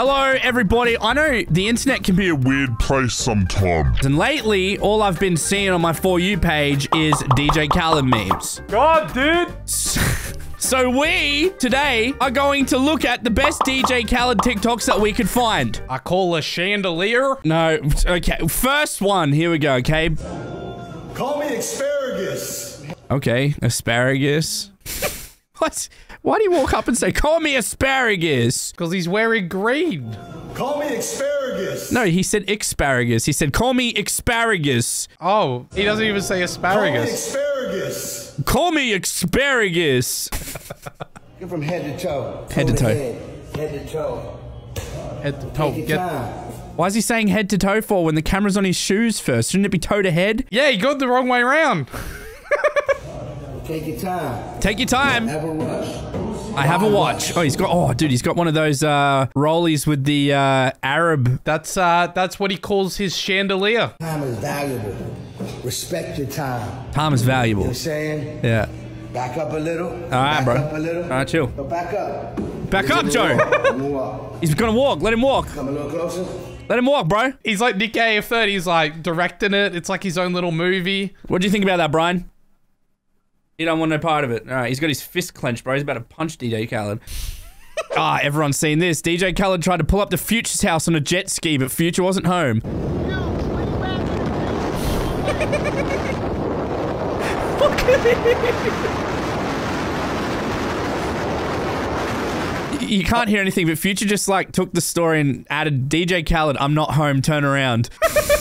Hello, everybody. I know the internet can be a weird place sometimes. And lately, all I've been seeing on my For You page is DJ Khaled memes. God, dude. So we, today, are going to look at the best DJ Khaled TikToks that we could find. I call a chandelier. No, okay. First one. Here we go, okay? Call me asparagus. Okay, asparagus. what? Why do you walk up and say, call me asparagus? Because he's wearing green. Call me asparagus. No, he said asparagus. He said, call me asparagus. Oh, he doesn't even say asparagus. Call me asparagus. Call me asparagus. Get from head to toe. Head to toe. Head, head to toe. Head to toe. Take your Get time. Why is he saying head to toe for when the camera's on his shoes first? Shouldn't it be toe to head? Yeah, he got the wrong way around. Take your time. Take your time. Have a rush. I have a watch. Oh, he's got. Oh, dude, he's got one of those uh, rollies with the uh, Arab. That's uh, that's what he calls his chandelier. Time is valuable. Respect your time. Time is You know valuable. I'm saying? Yeah. Back up a little. All right, back bro. up a little. All right, chill. Go back up. Back up, Joe. up. Move up. He's gonna walk. Let him walk. Come a little closer. Let him walk, bro. He's like Nick AF30. He's like directing it. It's like his own little movie. What do you think about that, Brian? He don't want no part of it. All right, he's got his fist clenched, bro. He's about to punch DJ Khaled. ah, everyone's seen this. DJ Khaled tried to pull up to Future's house on a jet ski, but Future wasn't home. You can't hear anything, but Future just like took the story and added DJ Khaled, I'm not home, turn around.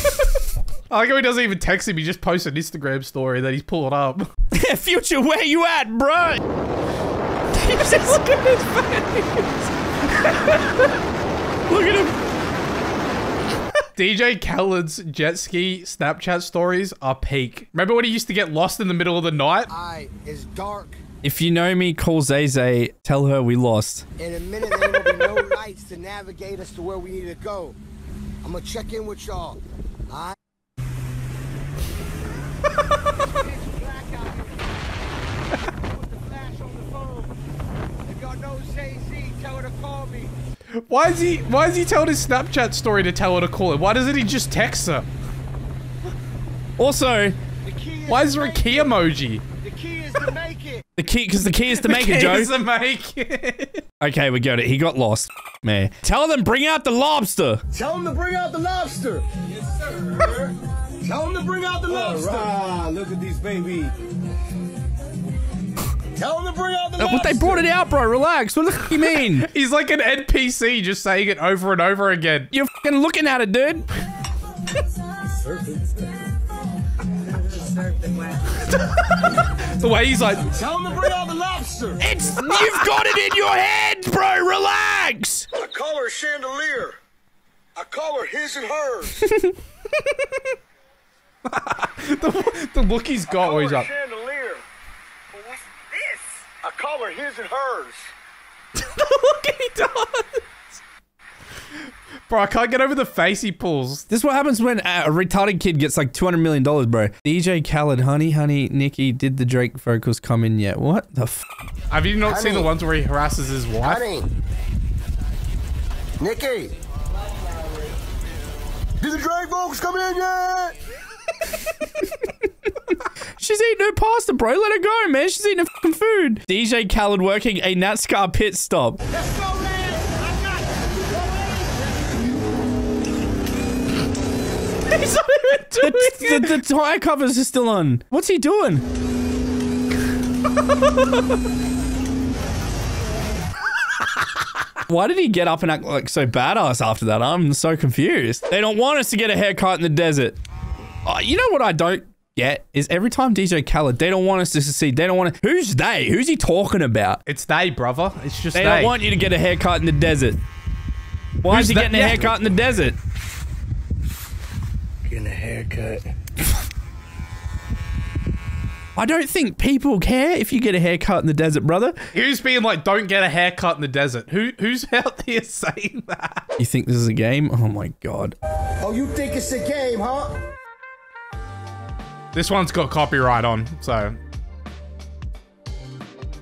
I like how he doesn't even text him. He just posts an Instagram story that he's pulling up. Future, where you at, bro? He's just look at his face. look at him. DJ Khaled's jet ski Snapchat stories are peak. Remember when he used to get lost in the middle of the night? eye is dark. If you know me, call Zay Zay. Tell her we lost. In a minute, there will be no lights to navigate us to where we need to go. I'm gonna check in with y'all. All right? Why is he why is he telling his Snapchat story to tell her to call him? Why doesn't he just text her? Also, Why is there a key emoji? The key is to make it. the key, because the key is to make it, Joe. Keys to make it. Okay, we got it. He got lost. Man. Tell them bring out the lobster. Tell him to bring out the lobster. Yes, sir. Tell him to bring out the lobster. Ah, look at these baby. Tell him to bring out the lobster. But they brought it out, bro. Relax. What the f you mean? He's like an NPC just saying it over and over again. You're fucking looking at it, dude. The way he's like, Tell him to bring out the lobster. It's you've got it in your head, bro. Relax. I call her chandelier. I call her his and hers. the, the look he's got where he's like, chandelier. what's this? I call her his and hers. the look he does. Bro, I can't get over the face he pulls. This is what happens when a a retarded kid gets like $200 million, bro. DJ Khaled, honey, honey, Nikki, did the Drake vocals come in yet? What the f? Have you not seen the ones where he harasses his wife? Honey. Nikki. Did the Drake vocals come in yet? She's eating her pasta, bro. Let her go, man. She's eating her fucking food. DJ Khaled working a NASCAR pit stop. Let's go, man. I got He's not even doing The, the, the tire covers are still on. What's he doing? Why did he get up and act like so badass after that? I'm so confused. They don't want us to get a haircut in the desert. Oh, you know what I don't get is every time DJ Khaled, they don't want us to succeed. They don't want to. Who's they? Who's he talking about? It's they, brother. It's just They they. don't want you to get a haircut in the desert. Why Who's is he that? getting a Yeah. haircut in the desert? Getting a haircut. I don't think people care if you get a haircut in the desert, brother. Who's being like, don't get a haircut in the desert? Who Who's out there saying that? You think this is a game? Oh my god. Oh, you think it's a game, huh? This one's got copyright on, so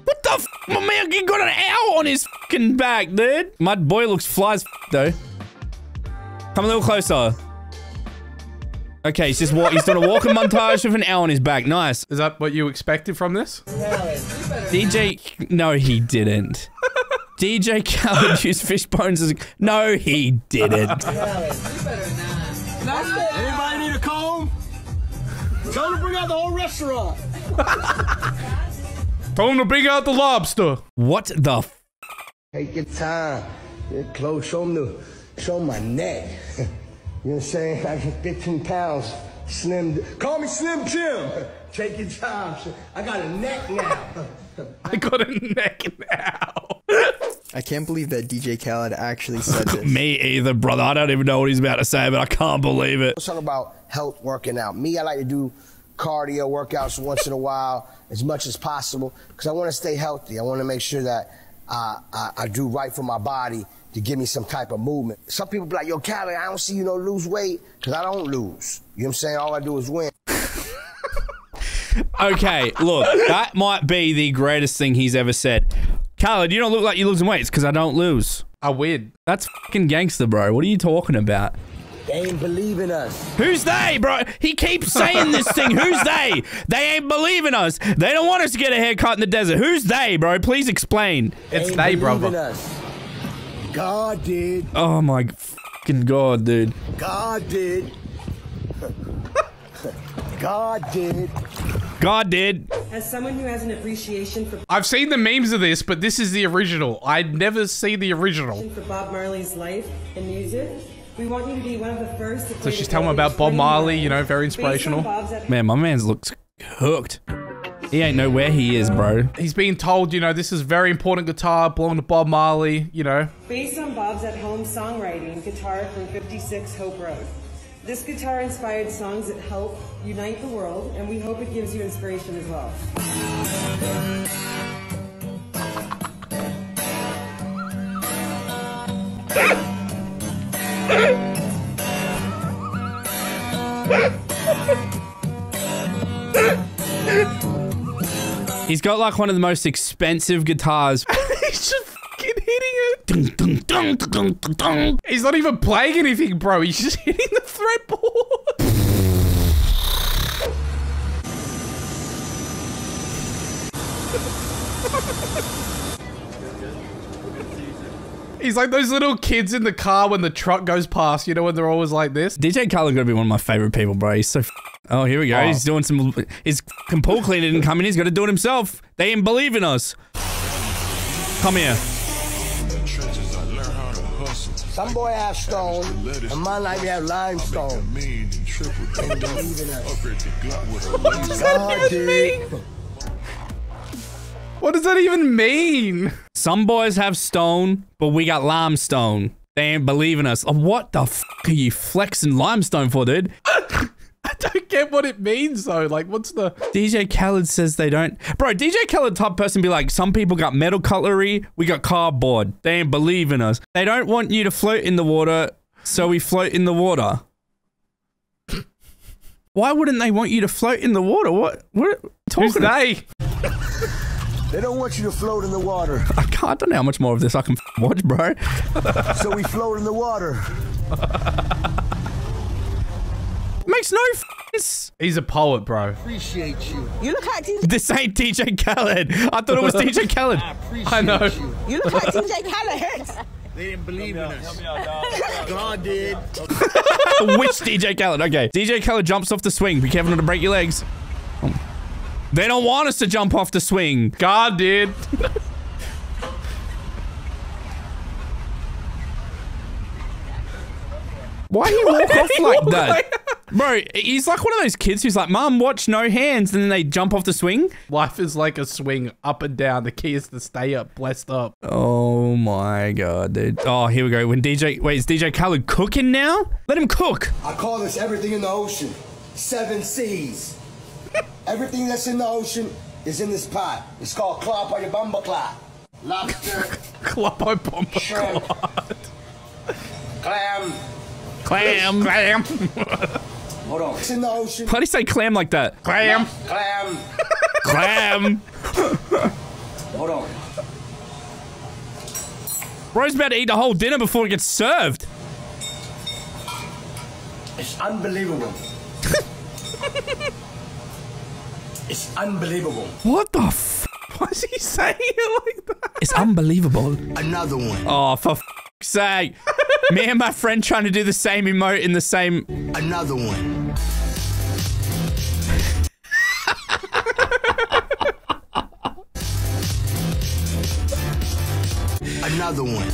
What the f? My man, he got an owl on his fucking back, dude. My boy looks fly as f- though. Come a little closer. Okay, he's just walk. He's done a walking montage with an owl on his back. Nice. Is that what you expected from this? DJ. No, he didn't. DJ Khaled used fish bones as. No, he didn't. Tell him to bring out the whole restaurant. Tell him to bring out the lobster. What the? F- Take your time. Get close. Show them the, show 'em my neck. you know what I'm saying? I get 15 pounds. Slim. Call me Slim Jim. Take your time. I got a neck now. I got a neck now. I can't believe that DJ Khaled actually said this. Me either, brother. I don't even know what he's about to say, but I can't believe it. Let's talk about health working out. Me, I like to do cardio workouts once in a while, as much as possible, because I want to stay healthy. I want to make sure that uh, I, I do right for my body to give me some type of movement. Some people be like, yo, Callie, I don't see you no lose weight, because I don't lose. You know what I'm saying? All I do is win. Okay, look, that might be the greatest thing he's ever said. Khaled, you don't look like you're losing weight. It's because I don't lose. I win. That's fucking gangster, bro. What are you talking about? They ain't believing us. Who's they, bro? He keeps saying this thing. Who's they? They ain't believing us. They don't want us to get a haircut in the desert. Who's they, bro? Please explain. It's they, believe in brother. us. God did. Oh my fucking god, dude. God did. God did. God did. As someone who has an appreciation for, I've seen the memes of this, but this is the original. I'd never see the original. for Bob Marley's life and music, we want you to be one of the first. To So she's telling him about Bob Marley, you know, very inspirational. Man, my man's looks hooked. He ain't know where he is, bro. He's being told, you know, this is very important guitar, belonging to Bob Marley, you know. Based on Bob's at-home songwriting guitar from 56 Hope Road. This guitar inspired songs that help unite the world, and we hope it gives you inspiration as well. He's got like one of the most expensive guitars. He's just fucking hitting it. Dun, dun, dun. He's not even playing anything, bro. He's just hitting the fretboard. He's like those little kids in the car when the truck goes past, you know, when they're always like this. DJ Khaled gonna be one of my favorite people, bro. He's so. F- oh, here we go. Oh. He's doing some. His pool cleaner didn't come in. He's got to do it himself. They ain't believe in us. Come here. Some boy have stone, In my life, we have limestone. Ain't believe in us. God did. What does that even mean? Some boys have stone, but we got limestone. They ain't believing us. Oh, what the f are you flexing limestone for, dude? I don't get what it means though. Like, what's the? DJ Khaled says they don't. Bro, DJ Khaled type person be like, some people got metal cutlery, we got cardboard. They ain't believing us. They don't want you to float in the water, so we float in the water. Why wouldn't they want you to float in the water? What? What? Who's Talking they? They don't want you to float in the water, I can't. I don't know how much more of this I can watch, bro. so we float in the water. Makes no sense. He's a poet, bro. Appreciate you. You look like DJ. This ain't DJ Khaled. I thought it was DJ Khaled. I know. You look like DJ Khaled. They didn't believe in us. God did. Which DJ Khaled? Okay. DJ Khaled jumps off the swing. Be careful not to break your legs. They don't want us to jump off the swing. God did. Why he walk off like that? Bro, he's like one of those kids who's like, Mom, watch no hands, and then they jump off the swing. Life is like a swing up and down. The key is to stay up, blessed up. Oh my god, dude. Oh, here we go. When DJ wait, is DJ Khaled cooking now? Let him cook. I call this everything in the ocean. Seven seas. everything that's in the ocean is in this pot. It's called claw by your bumba claw. Lobster, Kloppo bomba shrimp, clam. Clam. Clam. Hold on. It's in the ocean. Why do you say clam like that? Clam. Clam. Clam. Hold on. Bro's about to eat the whole dinner before it gets served. It's unbelievable. it's unbelievable. What the f? Why is he saying it like that? It's unbelievable. Another one. Oh, for f sake. Me and my friend trying to do the same emote in the same. Another one. Another one.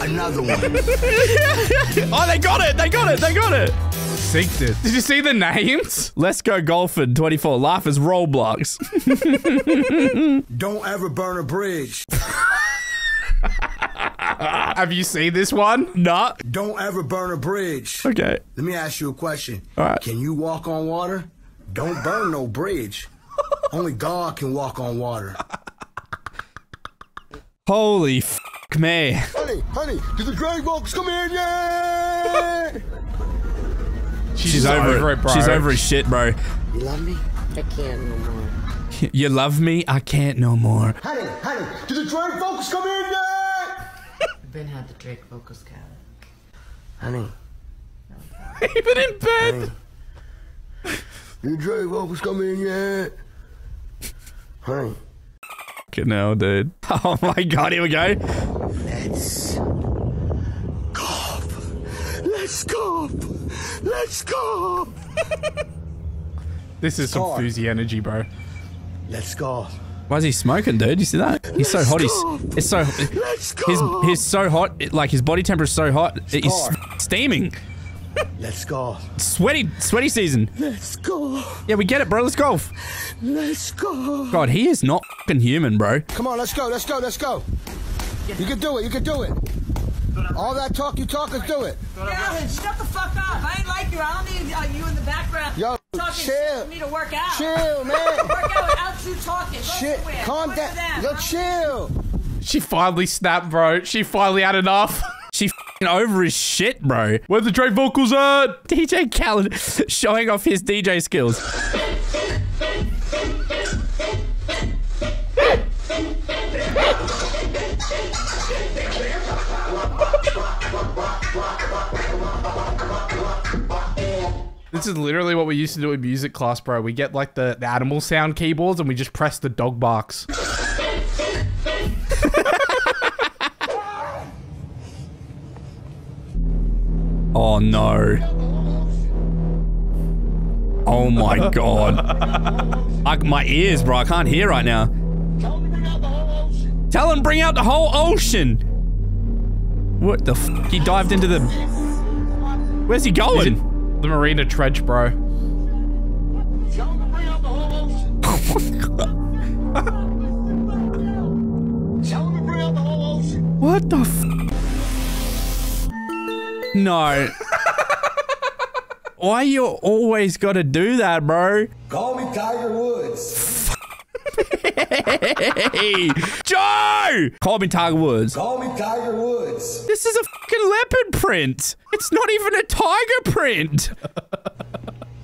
Another one. Oh, they got it! They got it! They got it! Synced it. Did you see the names? Let's go golfing 24. Life is Roblox. Don't ever burn a bridge. Have you seen this one? nah. Don't ever burn a bridge. Okay. Let me ask you a question. All right. Can you walk on water? Don't burn no bridge. Only God can walk on water. Holy f me. Honey, honey, do the Drake vocals come in yet? She's, over, it. bro. She's over his shit, bro. You love me? I can't no more. You love me? I can't no more. honey, honey, do the Drake vocals come in yet? I've been had the Drake vocals cat. Honey, Even in bed. did the Drake vocals come in yet? Honey. Fucking hell, dude. Oh my god, here we go. Let's go. Let's go. Let's go. This is some Scar. Fuzi energy, bro. Let's go. Why is he smoking, dude? You see that? He's so hot. He's it's so Let's he's go. he's so hot. it- like his body temperature is so hot. He's steaming. Let's go. Sweaty, sweaty season. Let's go. Yeah, we get it, bro. Let's golf. Let's go. God, he is not fucking human, bro. Come on, let's go, let's go, let's go. You can do it, you can do it. All that talk you talk, let's do it. Alan, shut the fuck up. I ain't like you. I don't need uh, you in the background. Yo, talking chill. shit for me to work out. Chill, man. work out without you talking. Go Shit, calm Go down. to them, Yo, huh? chill. She finally snapped, bro. She finally had enough. She fucking over his shit, bro. Where the Drake vocals at? DJ Khaled showing off his DJ skills. This is literally what we used to do in music class, bro. We get like the, the animal sound keyboards and we just press the dog barks. Oh no. Oh my god. I, my ears, bro. I can't hear right now. Tell him bring out the whole ocean. What the f? He dived into the. Where's he going? The Marina Trench, bro. What the f? No. Why you always gotta do that, bro? Call me Tiger Woods. Hey, Joe! Call me Tiger Woods. Call me Tiger Woods. This is a fucking leopard print. It's not even a tiger print.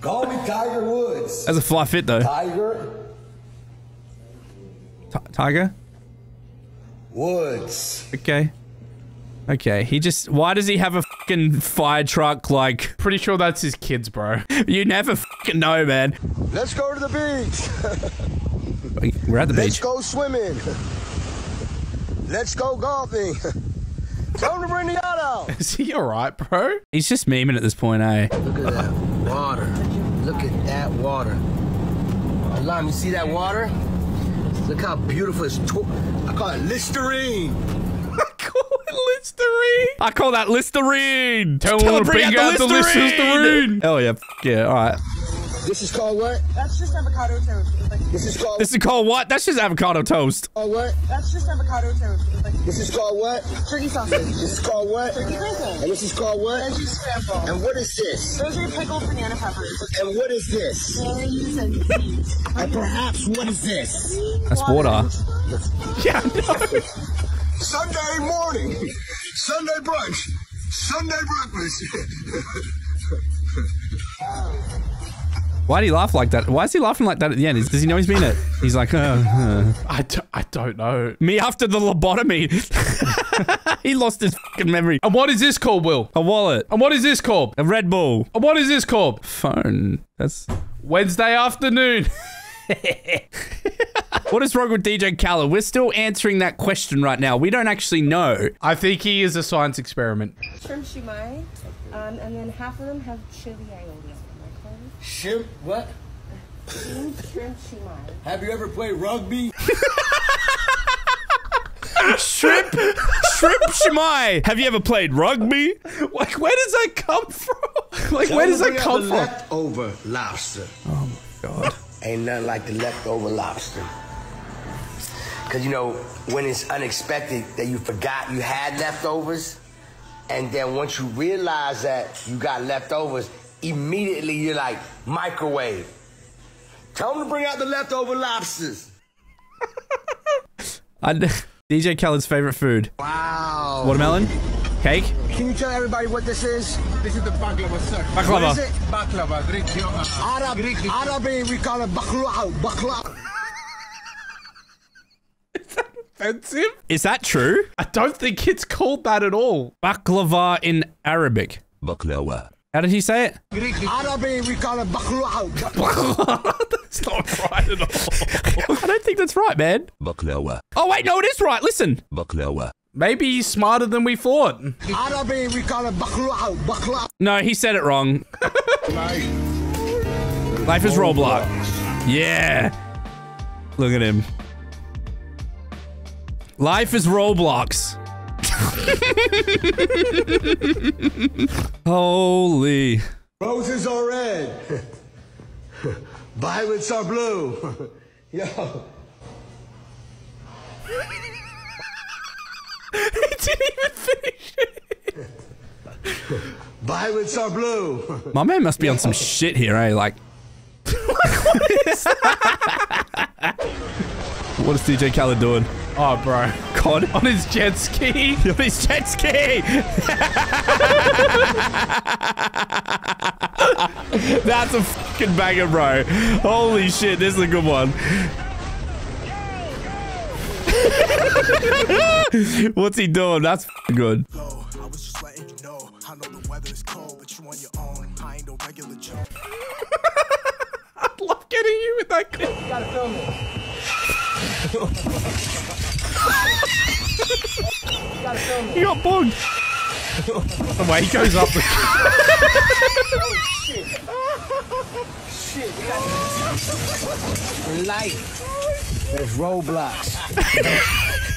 Call me Tiger Woods. That's a fly fit though. Tiger Ti- tiger? Woods. Okay. Okay. He just. Why does he have a fucking fire truck? Like, Pretty sure that's his kids, bro. you never fucking know, man. Let's go to the beach. We're at the Let's beach. go swimming. Let's go golfing. Tell him to bring the yacht out. Is he alright, bro? He's just memeing at this point, eh? Look at that water. Look at that water. Alam, you see that water? Look how beautiful it's. Tw- I call it Listerine. I call it Listerine. I call that Listerine. Tell him to bring out the Listerine. Hell yeah. f- Yeah. All right. This is called what? That's just avocado toast. This is called. This is called what? That's just avocado toast. called what? That's just avocado toast. This is called what? Turkey sausage. This is called what? Turkey bacon. And this is called what? Veggie scramble. And what is this? Those are pickled banana peppers. And what is this? Berries and peas. And perhaps what is this? That's water. Yeah. Sunday morning, Sunday brunch, Sunday breakfast. Why do he laugh like that? Why is he laughing like that at the end? Does he know he's been it? He's like, uh, uh. I, d- I don't know. me after the lobotomy. he lost his fucking memory. And what is this called, Will? A wallet. And what is this called? A Red Bull. And what is this called? Phone. That's. Wednesday afternoon. What is wrong with DJ Khaled? We're still answering that question right now. We don't actually know. I think he is a science experiment. shrimp shumai, um, and then half of them have chili aioli. Shrimp, what? Have you ever played rugby? Shrimp. Shrimp Shemai. Have you ever played rugby? Like, where does that come from? Like, Tell where does that come from? Leftover lobster. Oh my god. Ain't nothing like the leftover lobster. Cause you know, when it's unexpected that you forgot you had leftovers, and then once you realize that you got leftovers, immediately you're like, microwave. Tell them to bring out the leftover lobsters. I, DJ Khaled's favorite food. Wow. Watermelon? Cake? Can you tell everybody what this is? This is the baklava, sir. Baklava. What is it? Baklava, Greek, uh, Arab, Greek. Arabic, we call it baklava. Baklava. Offensive? Is that true? I don't think it's called that at all. Baklava in Arabic. Baklawa. How did he say it? Arabic, we call it baklava. That's not right at all. I don't think that's right, man. Baklawa. Oh wait, no, it is right. Listen. Baklawa. Maybe he's smarter than we thought. Arabic, we call it baklava. Baklava. No, he said it wrong. Life is Roblox. Yeah. Look at him. Life is Roblox. Holy. Roses are red. Violets are blue. Yo. he didn't even finish it. Violets are blue. My man must be on some shit here, eh? Like. what is DJ Khaled doing? Oh, bro. COD? On his jet ski. On his jet ski! That's a fucking banger, bro. Holy shit, this is a good one. What's he doing? That's good. I love getting you with that clip. You gotta film it. You gotta. He got bugged. The way he goes up Oh, shit. Shit. Got life, there's roadblocks.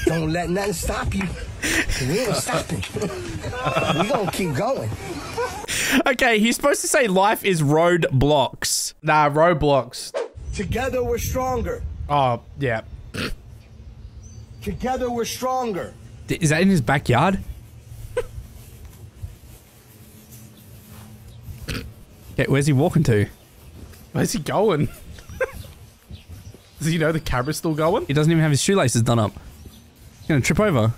Don't let nothing stop you. 'Cause We ain't stopping. we gonna keep going. Okay, he's supposed to say life is road blocks. Nah, Roblox. Together we're stronger. Oh, yeah. Together we're stronger. Is that in his backyard? Okay, where's he walking to? Where's he going? Does he know the camera's still going? He doesn't even have his shoelaces done up. He's gonna trip over.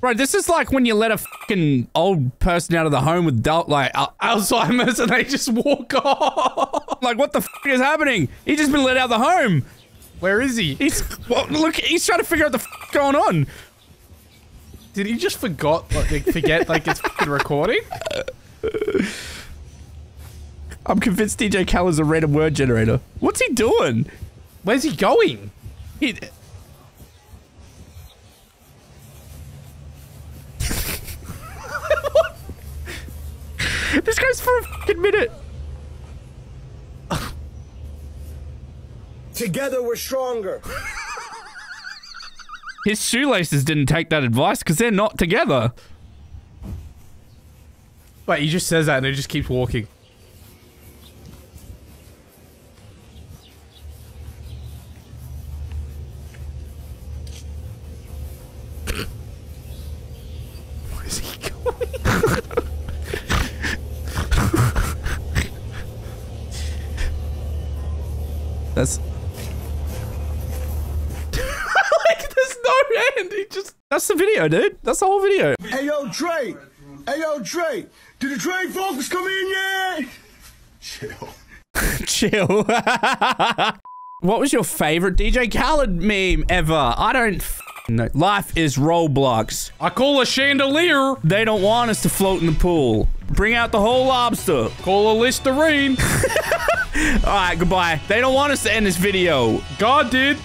Bro, this is like when you let a fucking old person out of the home with dull, like uh, Alzheimer's and they just walk off. like what the fuck is happening? He just been let out of the home. Where is he? He's well, look. He's trying to figure out the fuck going on. Did he just forgot like forget like it's recording? I'm convinced DJ Cal is a random word generator. What's he doing? Where's he going? He. this goes for a minute. Together we're stronger. His shoelaces didn't take that advice because they're not together. Wait, he just says that and he just keeps walking. Video, dude. That's the whole video. Hey yo, Dre. Hey yo, Dre. Did the train folks come in yet? Chill. Chill. what was your favorite DJ Khaled meme ever? I don't No, life is Roblox. I call a chandelier. They don't want us to float in the pool. Bring out the whole lobster. Call a Listerine. All right, goodbye. They don't want us to end this video. God did.